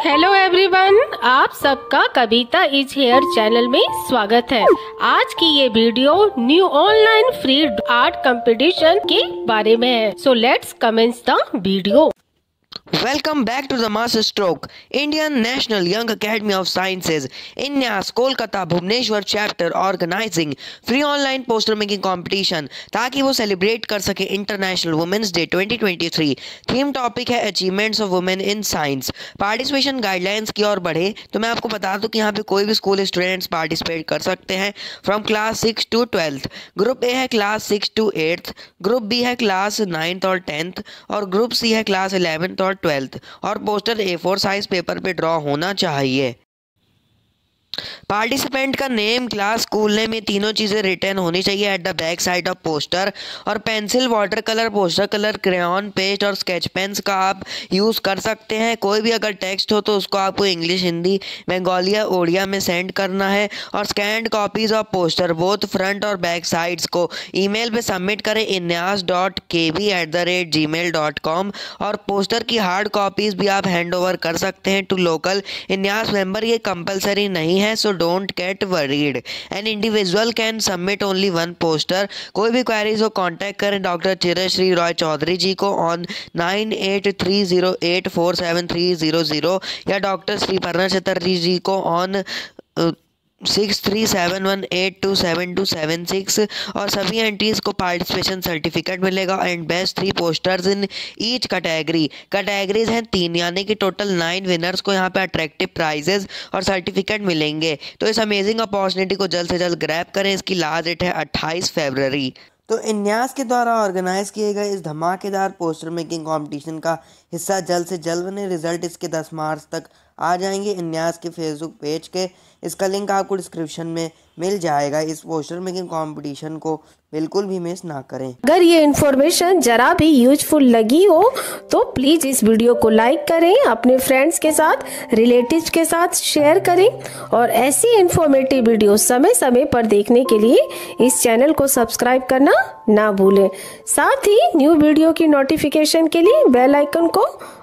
Hello everyone आप सबका कविता is here channel में स्वागत है। आज की ये video new online free art competition के बारे में है। So let's commence the video welcome back to the mass stroke Indian National Young Academy of Sciences INYAS Kolkata Bhubaneswar chapter organising free online poster making competition ताकि वो celebrate कर सके International Women's Day 2023 theme topic है achievements of women in science participation guidelines की ओर बढ़े तो मैं आपको बता दूँ कि यहाँ पर कोई भी स्कूल स्टूडेंट्स पार्टिसिपेट कर सकते हैं। From class six to twelfth group A है class six to eighth group B है क्लास नाइन्थ और टेंथ और ग्रुप सी है क्लास इलेवंथ और ट्वेल्थ और poster A four size paper पे ड्रॉ होना चाहिए। पार्टिसिपेंट का नेम क्लास स्कूल नेम ये तीनों चीज़ें रिटर्न होनी चाहिए at the back side of poster और pencil water colour poster colour crayon paste और स्केच पेन्स का आप यूज़ कर सकते हैं। कोई भी अगर टेक्स्ट हो तो उसको आपको इंग्लिश हिंदी बंगाली या ओडिया में सेंड करना है। और scanned copies of poster both front और बैक साइड्स को ईमेल पे सबमिट करें INYAS dot K V at the rate Gmail dot com और पोस्टर की हार्ड कॉपीज़ भी आप हैंड ओवर कर सकते हैं टू लोकल इन्यास मेंबर ये कंपलसरी नहीं है। So don't get worried an individual can submit only one poster कोई भी क्वारीज हो कॉन्टैक्ट करें डॉक्टर चिरश्री रॉय चौधरी जी को on nine eight three zero eight four seven three zero zero या डॉक्टर श्री पर्णा चटर्जी जी को on six three seven one eight two seven two seven six और सभी entries को पार्टिसिपेशन सर्टिफिकेट मिलेगा and best three posters in each category categories हैं तीन, यानी कि टोटल नाइन विनर्स को यहाँ पे अट्रैक्टिव प्राइजेज और सर्टिफिकेट मिलेंगे। तो इस अमेजिंग अपॉर्चुनिटी को जल्द से जल्द ग्रैप करें। इसकी लास्ट डेट है अट्ठाईस फेबररी तो इन्यास के द्वारा ऑर्गेनाइज किए गए इस धमाकेदार पोस्टर मेकिंग कंपटीशन का हिस्सा जल्द से जल्द बने। रिज़ल्ट इसके 10 मार्च तक आ जाएँगे इन्यास के फेसबुक पेज के। इसका लिंक आपको डिस्क्रिप्शन में मिल जाएगा। इस पोस्टर मेकिंग कंपटीशन को बिल्कुल भी मिस ना करें। अगर ये इन्फॉर्मेशन जरा भी यूजफुल लगी हो तो प्लीज़ इस वीडियो को लाइक करें, अपने फ्रेंड्स के साथ रिलेटिव्स के साथ शेयर करें और ऐसी इन्फॉर्मेटिव वीडियो समय समय पर देखने के लिए इस चैनल को सब्सक्राइब करना ना भूलें। साथ ही न्यू वीडियो की नोटिफिकेशन के लिए बेल आइकन को